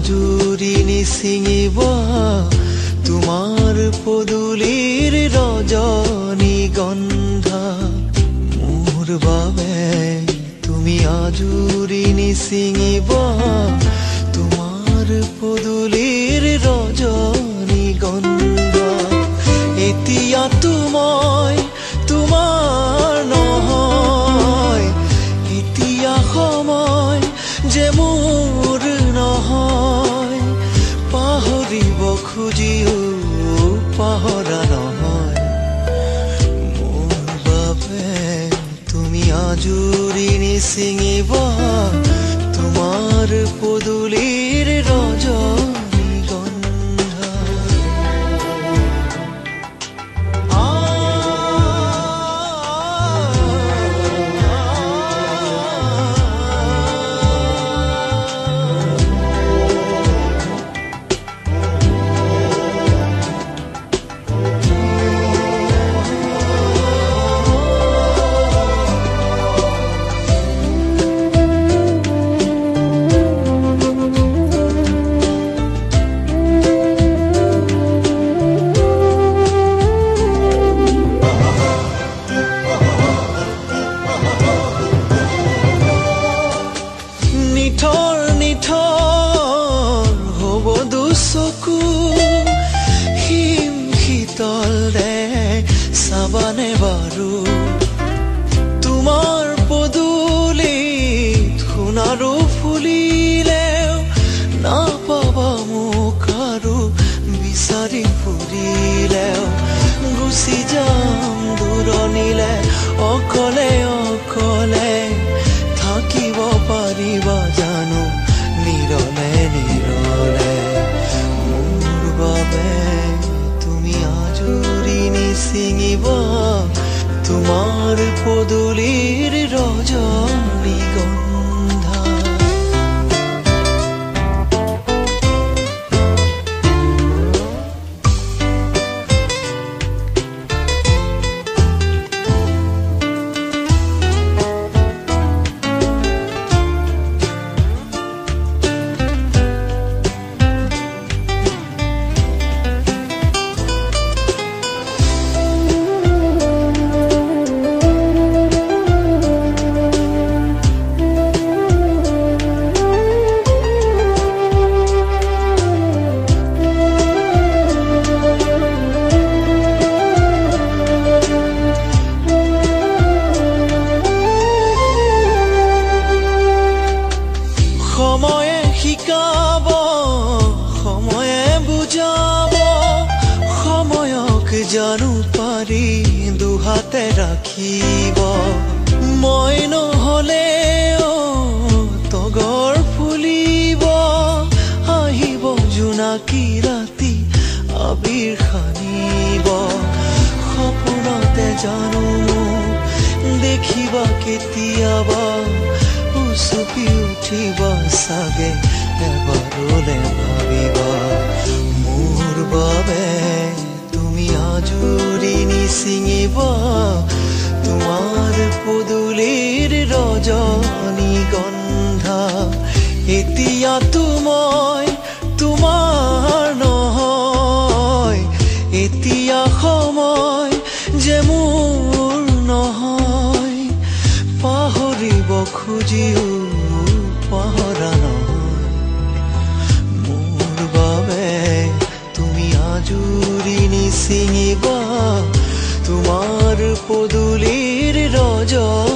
মাজুৰি নি তোমাৰ পদূলিৰ ৰজনী ৰজনি গন্ধা। বাবে তুমি আজুৰি নিচিঙিব খুজিও পাহৰা নহয় মোৰ বাবে তুমি আজুৰি নিচিঙিব তোমাৰ পদূলিৰ ৰজনী বাৰু তোমাৰ পদূলিত সোণাৰু ফুলিলেও নাপাবা মোক আৰু বিচাৰি ফুৰিলেও গুচি যাম নিচিঙিব তোমাৰ পদূলিৰ জানো পাৰি দুহাতে ৰাখিব। মই নহলেও তগৰ ফুলিব। আহিব জোনাকী ৰাতি আবিৰ সানিব। সপোনতে জানো দেখিবা কেতিয়াবা উচুপি উঠিবা চাগে এবাৰলে ভাবিবা। মোৰ বাবে তুমি আজুৰি নিচিঙিব তোমাৰ পদূলিৰ ৰজনী গন্ধা এতিয়াতো মই তোমাৰ নহয় এতিয়া সময় যে মোৰ নহয় পাহৰিব খুজিও নিচিঙিবা তোমাৰ পদূলিৰ ৰজনী